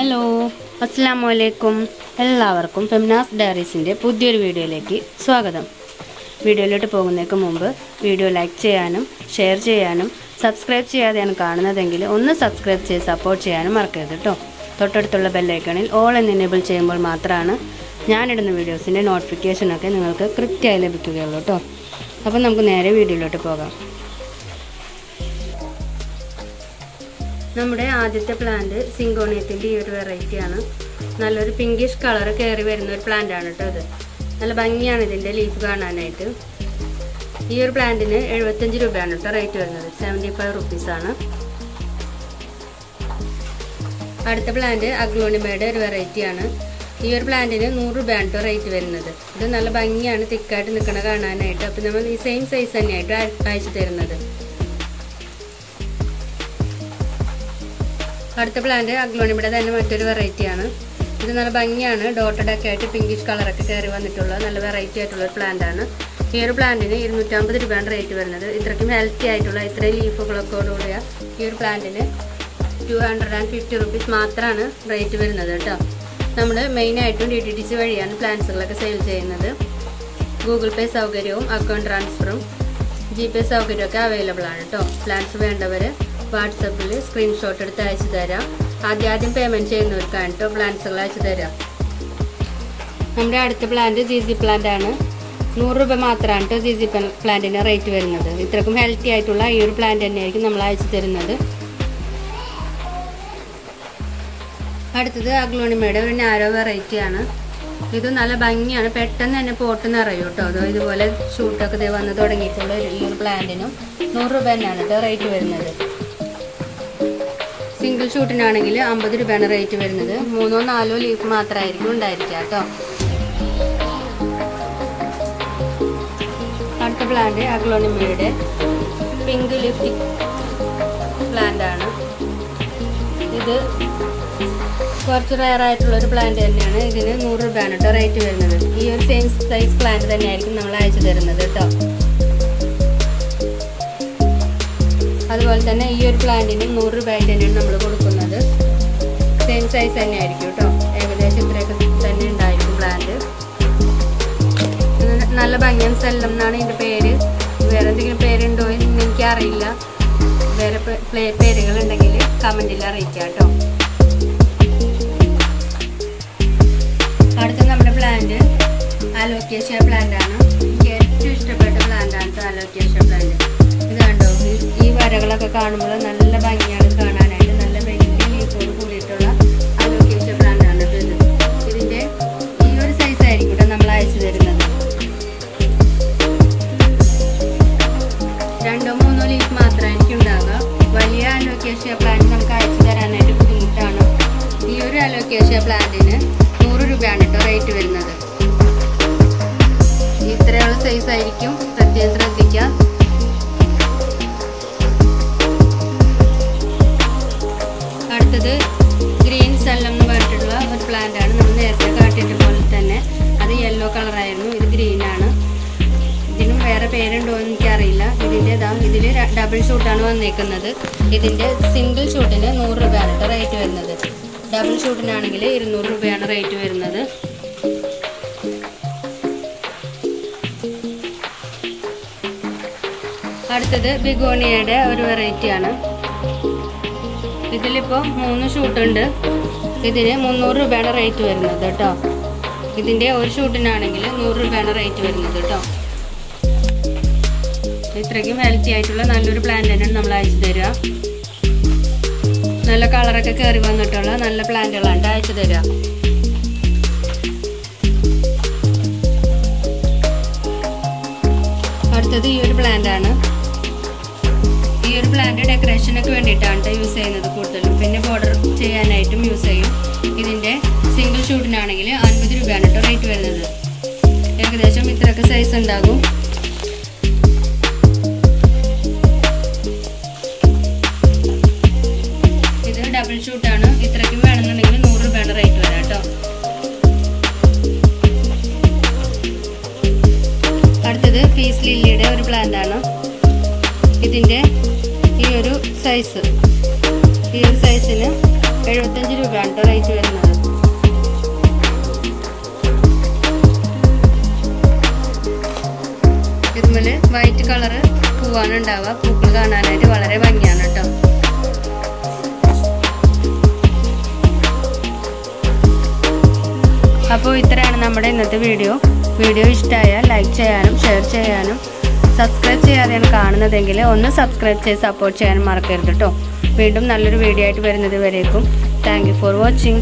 Hello അസ്സാം വലൈക്കും എല്ലാവർക്കും ഫെമിനാസ് ഡയറീസിന്റെ പുതിയൊരു വീഡിയോയിലേക്ക് സ്വാഗതം. വീഡിയോയിലോട്ട് പോകുന്നതിന് മുമ്പ് വീഡിയോ ലൈക്ക് ചെയ്യാനും ഷെയർ ചെയ്യാനും സബ്സ്ക്രൈബ് ചെയ്യാതെയാണ് കാണുന്നതെങ്കിൽ ഒന്ന് സബ്സ്ക്രൈബ് ചെയ്ത് സപ്പോർട്ട് ചെയ്യാനും മറക്കരുത് കേട്ടോ തൊട്ടടുത്തുള്ള ബെല്ലൈക്കണിൽ ഓൾ എന്ന് എനേബിൾ ചെയ്യുമ്പോൾ മാത്രമാണ് ഞാനിടുന്ന വീഡിയോസിന്റെ നോട്ടിഫിക്കേഷനൊക്കെ നിങ്ങൾക്ക് കൃത്യമായി ലഭിക്കുകയുള്ളൂ കേട്ടോ അപ്പം നമുക്ക് നേരെ വീഡിയോയിലോട്ട് പോകാം. നമ്മുടെ ആദ്യത്തെ പ്ലാന്റ് സിങ്കോണിയത്തിന്റെ ഈ ഒരു വെറൈറ്റിയാണ് നല്ലൊരു പിങ്കിഷ് കളർ കയറി വരുന്ന ഒരു പ്ലാന്റ് ആണ് കേട്ടോ അത്. നല്ല ഭംഗിയാണ് ഇതിന്റെ ലീഫ് കാണാനായിട്ട്. ഈ ഒരു പ്ലാന്റിന് എഴുപത്തഞ്ച് രൂപയാണ് കേട്ടോ റേറ്റ് വരുന്നത്. സെവന്റി ഫൈവ് റുപ്പീസാണ് അടുത്ത പ്ലാന്റ് അഗ്ലോണിമയുടെ ഒരു വെറൈറ്റിയാണ് ഈ ഒരു പ്ലാന്റിന് നൂറ് രൂപയാണ് കേട്ടോ റേറ്റ് വരുന്നത്. ഇത് നല്ല ഭംഗിയാണ് തിക്കായിട്ട് നിൽക്കണ കാണാനായിട്ട്. അപ്പം നമ്മൾ ഈ സെയിം സൈസ് തന്നെയായിട്ട് അയച്ചു തരുന്നത്. അടുത്ത പ്ലാന്റ് അഗ്ലോണിമിയുടെ തന്നെ മറ്റൊരു വെറൈറ്റിയാണ് ഇത് നല്ല ഭംഗിയാണ്. ഡോട്ടഡ് ഒക്കെ ആയിട്ട് പിങ്കിഷ് കളറൊക്കെ കയറി വന്നിട്ടുള്ള നല്ല വെറൈറ്റി ആയിട്ടുള്ള ഒരു പ്ലാന്റാണ് ഈ ഒരു പ്ലാന്റിന് ഇരുന്നൂറ്റമ്പത് രൂപയാണ് റേറ്റ് വരുന്നത്. ഇത്രയ്ക്കും ഹെൽത്തി ആയിട്ടുള്ള ഇത്രയും ലീഫുകളൊക്കെ ഈ ഒരു പ്ലാന്റിന് two hundred and fifty rupees മാത്രമാണ് റേറ്റ് വരുന്നത് കേട്ടോ. നമ്മൾ മെയിനായിട്ടും ഡി ടി ടി സി വഴിയാണ് പ്ലാന്റ്സുകളൊക്കെ സെയിൽ ചെയ്യുന്നത്. ഗൂഗിൾ പേ സൗകര്യവും അക്കൗണ്ട് ട്രാൻസ്ഫറും ജി പേ സൗകര്യമൊക്കെ അവൈലബിൾ ആണ് കേട്ടോ. പ്ലാന്റ്സ് വേണ്ടവർ വാട്സപ്പിൽ സ്ക്രീൻഷോട്ട് എടുത്ത് അയച്ചു തരാം. ആദ്യം ആദ്യം പേയ്മെന്റ് ചെയ്യുന്നവർക്കാണ് കേട്ടോ പ്ലാന്റ്സുകൾ അയച്ചു തരാം. നമ്മുടെ അടുത്ത പ്ലാന്റ് ജി സി പ്ലാന്റ് ആണ്. നൂറ് രൂപ മാത്രമാണ് കേട്ടോ ജി സി പ്ലാന്റിന് റേറ്റ് വരുന്നത്. ഇത്രക്കും ഹെൽത്തി ആയിട്ടുള്ള ഈ ഒരു പ്ലാന്റ് തന്നെയായിരിക്കും നമ്മൾ അയച്ചു തരുന്നത്. അടുത്തത് അഗ്ലോണിമയുടെ ഒരു നാരോ വെറൈറ്റി ആണ്. ഇത് നല്ല ഭംഗിയാണ്. പെട്ടെന്ന് തന്നെ പോട്ട് നിറയും കേട്ടോ അതോ ഇതുപോലെ ഷൂട്ടൊക്കെ ഇത് വന്ന് തുടങ്ങിയിട്ടുള്ള ഈ ഒരു പ്ലാന്റിനും നൂറ് രൂപ തന്നെയാണ് കേട്ടോ റേറ്റ് വരുന്നത്. സിംഗിൾ ഷൂട്ടിനാണെങ്കിൽ അമ്പത് രൂപയാണ് റേറ്റ് വരുന്നത്. മൂന്നോ നാലോ ലീഫ് മാത്രമായിരിക്കും ഉണ്ടായിരിക്കുക കേട്ടോ. അടുത്ത പ്ലാന്റ് അഗ്ലോണിമയുടെ പിങ്ക് ലിഫ്റ്റി പ്ലാന്റ് ആണ്. ഇത് കുറച്ച് റയർ ആയിട്ടുള്ള ഒരു പ്ലാന്റ് തന്നെയാണ്. ഇതിന് നൂറ് രൂപയാണ് കേട്ടോ റേറ്റ് വരുന്നത്. ഈ ഒരു സെയിം സൈസ് പ്ലാന്റ് തന്നെയായിരിക്കും നമ്മൾ അയച്ചു തരുന്നത് കേട്ടോ. അതുപോലെ തന്നെ ഈ ഒരു പ്ലാന്റിന് നൂറ് രൂപ തന്നെയാണ് നമ്മൾ കൊടുക്കുന്നത്. സെയിം സൈസ് തന്നെ ആയിരിക്കും കേട്ടോ. ഏകദേശം ഇത്രയൊക്കെ തന്നെ ഉണ്ടായിരിക്കും പ്ലാന്റ്. നല്ല ഭംഗിയാണ് സ്ഥലം എന്നാണ് ഇതിന്റെ പേര്. വേറെ എന്തെങ്കിലും പേരുണ്ടോ എന്ന് എനിക്കറിയില്ല വേറെ പേരുകൾ ഉണ്ടെങ്കിൽ കമന്റിൽ അറിയിക്കാം കേട്ടോ. അടുത്ത നമ്മുടെ പ്ലാന്റ് അലോക്കേഷ്യ പ്ലാന്റ് ആണ്. എനിക്ക് ഏറ്റവും ഇഷ്ടപ്പെട്ട പ്ലാന്റ് ആണ് അലോക്കേഷ്യ പ്ലാന്റ് ഈ വരകളൊക്കെ കാണുമ്പോൾ നല്ല ഭംഗിയാണ് കാണാനായിട്ട്. നല്ല വലിയ ലീഫോട് കൂടിയിട്ടുള്ള അലോക്കേഷ്യ പ്ലാന്റ് ആണ് ഇത്. ഇതിന്റെ ഈ ഒരു സൈസ് ആയിരിക്കും നമ്മൾ അയച്ചു തരുന്നത്. രണ്ടോ മൂന്നോ ലീഫ് മാത്രമായിരിക്കും ഉണ്ടാകുക വലിയ അലോക്കേഷ്യ പ്ലാന്റ് നമുക്ക് അയച്ചു തരാനായിട്ട് ബുദ്ധിമുട്ടാണ്. ഈ ഒരു അലോക്കേഷ്യ പ്ലാന്റിന് നൂറ് രൂപയാണ് കേട്ടോ റേറ്റ് വരുന്നത്. ഇത്രയുള്ള സൈസ് ആയിരിക്കും പ്രത്യേകം ശ്രദ്ധിക്കുക അടുത്തത് ഗ്രീൻ സെല്ലം എന്ന് പറഞ്ഞിട്ടുള്ള ഒരു പ്ലാന്റ് ആണ്. നമ്മൾ നേരത്തെ കാട്ടിയിട്ട് പോലെ തന്നെ അത് യെല്ലോ കളറായിരുന്നു ഇത് ഗ്രീൻ ആണ്. ഇതിനും വേറെ പേരുണ്ടോ എന്ന് എനിക്കറിയില്ല. ഇതിന്റെ ഇതാ ഇതിൽ ഡബിൾ ഷൂട്ടാണ് വന്നേക്കുന്നത്. ഇതിന്റെ സിംഗിൾ ഷൂട്ടിന് നൂറ് രൂപയാണ് റേറ്റ് വരുന്നത്. ഡബിൾ ഷൂട്ടിനാണെങ്കിൽ ഇരുന്നൂറ് രൂപയാണ് റേറ്റ് വരുന്നത്. അടുത്തത് ബിഗോണിയയുടെ ഒരു വെറൈറ്റിയാണ് ഇതിലിപ്പോൾ മൂന്ന് ഷൂട്ടുണ്ട്. ഇതിന് മുന്നൂറ് രൂപയാണ് റേറ്റ് വരുന്നത് കേട്ടോ ഇതിന്റെ ഒരു ഷൂട്ടിനാണെങ്കിൽ നൂറ് രൂപയാണ് റേറ്റ് വരുന്നത് കേട്ടോ ഇത്രയ്ക്കും ഹെൽത്തി ആയിട്ടുള്ള നല്ലൊരു പ്ലാന്റ് തന്നെയാണ് നമ്മൾ അയച്ചു തരിക. നല്ല കളറൊക്കെ കയറി വന്നിട്ടുള്ള നല്ല പ്ലാന്റുകളാണ് അയച്ചു തരിക. അടുത്തത് ഈ ഒരു പ്ലാന്റ് ആണ്. ഒരു പ്ലാന്റ് ഡെക്കറേഷനൊക്കെ വേണ്ടിയിട്ടാണ് യൂസ് ചെയ്യുന്നത് കൂടുതലും. പിന്നെ ബോർഡർ ചെയ്യാനായിട്ടും യൂസ് ചെയ്യും. ഇതിന്റെ സിംഗിൾ ഷൂട്ടിനാണെങ്കിൽ അൻപത് രൂപയാണ് കേട്ടോ റേറ്റ് വരുന്നത്. ഏകദേശം ഇത്രയൊക്കെ സൈസ് ഉണ്ടാകും. ഇത് ഡബിൾ ഷൂട്ടാണ് ഇത്രയ്ക്കും വേണമെന്നുണ്ടെങ്കിൽ നൂറ് രൂപയാണ് റേറ്റ് വരാം കേട്ടോ അടുത്തത് പീസ് ലില്ലിയുടെ ഒരു പ്ലാന്റ് ആണ്. ഇതിന്റെ ഒരു സൈസ് ഈ ഒരു സൈസിന് എഴുപത്തഞ്ച് രൂപയാണ് കേട്ടോ റേറ്റ് വരുന്നത്. ഇതുമൽ വൈറ്റ് കളറ് പൂവാണ് ഉണ്ടാവുക. പൂക്കൾ കാണാനായിട്ട് വളരെ ഭംഗിയാണ് കേട്ടോ അപ്പോൾ ഇത്രയാണ് നമ്മുടെ ഇന്നത്തെ വീഡിയോ വീഡിയോ ഇഷ്ടമായാൽ ലൈക്ക് ചെയ്യാനും ഷെയർ ചെയ്യാനും. സബ്സ്ക്രൈബ് ചെയ്യാതെയാണ് കാണുന്നതെങ്കിൽ ഒന്ന് സബ്സ്ക്രൈബ് ചെയ്ത് സപ്പോർട്ട് ചെയ്യാൻ മറക്കരുത് കേട്ടോ വീണ്ടും നല്ലൊരു വീഡിയോ ആയിട്ട് വരുന്നത് വരേക്കും. Thank for watching